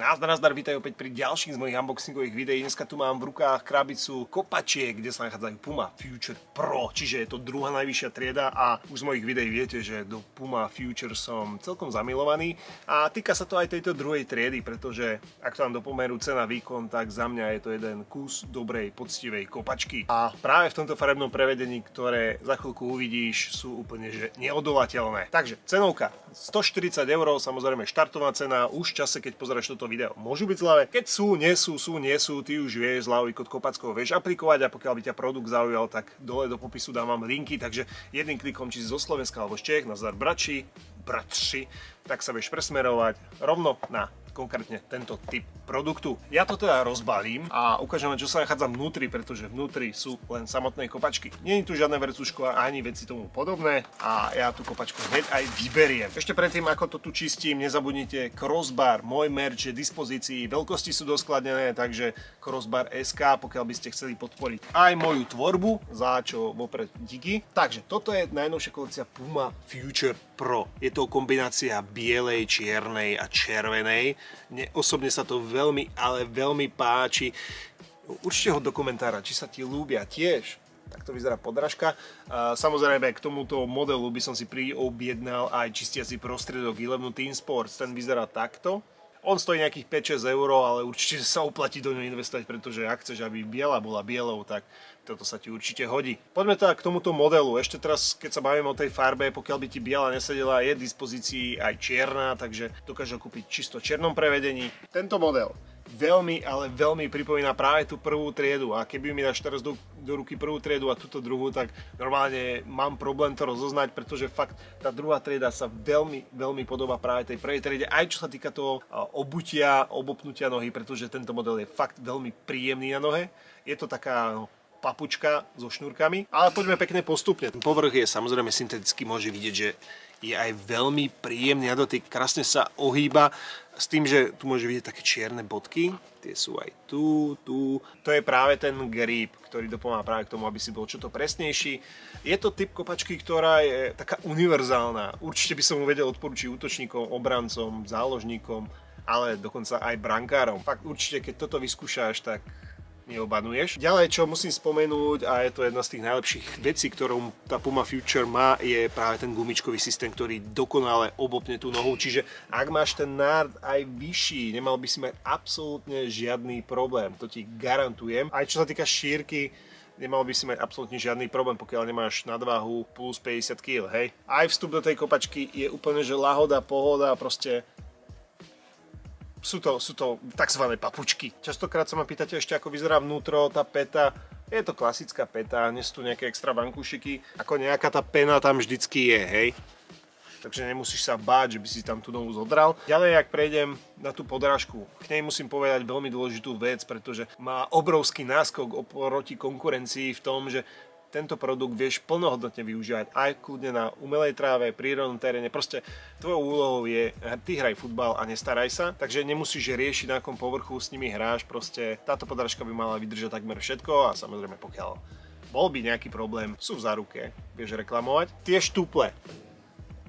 Nazdar, nazdar, vítaj opäť pri ďalších z mojich unboxingových videí. Dneska tu mám v rukách krabicu kopačiek, kde sa nachádzajú Puma Future Pro, čiže je to druhá najvyššia trieda a už z mojich videí viete, že do Puma Future som celkom zamilovaný a týka sa to aj tejto druhej triedy, pretože ak to mám do pomeru cena výkon, tak za mňa je to jeden kus dobrej, poctivej kopačky. A práve v tomto farebnom prevedení, ktoré za chvíľku uvidíš, sú úplne že neodolateľné. Takže cenovka 140 eur, samozrejme štartová cena, už v čase, keď pozrieš toto video môžu byť zľavé. Keď sú, nie sú, sú, nie sú, ty už vieš, zľavový kód Kopackého vieš aplikovať a pokiaľ by ťa produkt zaujal, tak dole do popisu dávam linky, takže jedným klikom, či zo Slovenska alebo z Čech, nazdar brači, bratši, tak sa vieš presmerovať rovno na konkrétne tento typ produktu. Ja to teda rozbalím a ukážem čo sa nachádza vnútri, pretože vnútri sú len samotné kopačky. Nie tu žiadne vercuško ani veci tomu podobné a ja tú kopačku hneď aj vyberiem. Ešte predtým, ako to tu čistím, nezabudnite crossbar, môj merch je dispozícii, veľkosti sú doskladnené, takže crossbar SK, pokiaľ by ste chceli podporiť aj moju tvorbu, za čo vopred díky. Takže toto je najnovšia kolekcia Puma Future Pro. Je to kombinácia bielej, čiernej a červenej. Mne osobne sa to veľmi ale veľmi páči. Určite ho do komentára, či sa ti ľúbia tiež. Tak to vyzerá podrážka. Samozrejme, k tomuto modelu by som si priobjednal aj čistiaci prostriedok Eleven Team Sports. Ten vyzerá takto. On stojí nejakých 5-6 eur, ale určite sa oplatí do ňo investovať, pretože ak chceš, aby biela bola bielou, tak toto sa ti určite hodí. Poďme teda k tomuto modelu. Ešte teraz, keď sa bavím o tej farbe, pokiaľ by ti biela nesedela, je v dispozícii aj čierna, takže dokážeš kúpiť čisto čiernom prevedení. Tento model veľmi, ale veľmi pripomína práve tú prvú triedu a keby mi dáš teraz do, do ruky prvú triedu a túto druhú, tak normálne mám problém to rozoznať, pretože fakt tá druhá trieda sa veľmi, veľmi podobá práve tej prvej triede, aj čo sa týka toho obutia, obopnutia nohy, pretože tento model je fakt veľmi príjemný na nohe. Je to taká papučka so šnúrkami, ale poďme pekne postupne. Povrch je samozrejme syntetický, môže vidieť, že je aj veľmi príjemný na dotyk, krásne sa ohýba, s tým, že tu môže vidieť také čierne bodky, tie sú aj tu, tu. To je práve ten grip, ktorý dopomáha práve k tomu, aby si bol čo to presnejší. Je to typ kopačky, ktorá je taká univerzálna. Určite by som mu vedel odporučiť útočníkom, obrancom, záložníkom, ale dokonca aj brankárom. Fakt určite, keď toto vyskúšaš, tak neobanuješ. Ďalej, čo musím spomenúť, a je to jedna z tých najlepších vecí, ktorú tá Puma Future má, je práve ten gumičkový systém, ktorý dokonale obopne tú nohu. Čiže ak máš ten nárd aj vyšší, nemal by si mať absolútne žiadny problém. To ti garantujem. Aj čo sa týka šírky, nemal by si mať absolútne žiadny problém, pokiaľ nemáš nadváhu plus 50 kg, hej. Aj vstup do tej kopačky je úplne, že lahoda, pohoda, proste sú to, sú to tzv. papučky. Častokrát sa ma pýtate ešte, ako vyzerá vnútro tá peta. Je to klasická peta, nie sú tu nejaké extra vankúšiky. Ako nejaká tá pena tam vždycky je, hej. Takže nemusíš sa báť, že by si tam tú novú zodral. Ďalej, ak prejdem na tú podrážku, k nej musím povedať veľmi dôležitú vec, pretože má obrovský náskok oproti konkurencii v tom, že tento produkt vieš plnohodnotne využívať aj kľudne na umelej tráve, prírodnom teréne. Proste tvojou úlohou je, ty hraj futbal a nestaraj sa, takže nemusíš riešiť na akom povrchu s nimi hráš, proste táto podrážka by mala vydržať takmer všetko a samozrejme pokiaľ bol by nejaký problém, sú v záruke, vieš reklamovať. Tie štuple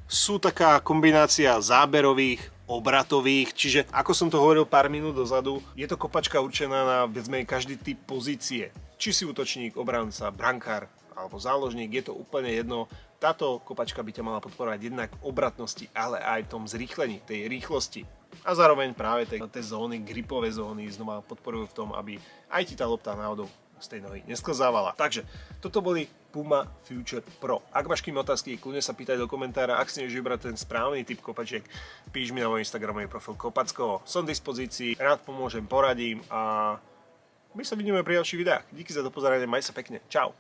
sú taká kombinácia záberových, obratových, čiže ako som to hovoril pár minút dozadu, je to kopačka určená na každý typ pozície či si útočník, obranca, brankár alebo záložník, je to úplne jedno. Táto kopačka by ťa mala podporovať jednak obratnosti, ale aj tom zrýchlení, tej rýchlosti. A zároveň práve tie, zóny, gripové zóny znova podporujú v tom, aby aj ti tá lopta náhodou z tej nohy nesklzávala. Takže toto boli Puma Future Pro. Ak máš kým otázky, kľudne sa pýtaj do komentára. Ak si nevieš vybrať ten správny typ kopačiek, píš mi na môj Instagramový profil Kopacko. Som v dispozícii, rád pomôžem, poradím a my sa vidíme pri ďalších videách. Díky za to pozeranie, maj sa pekne. Čau.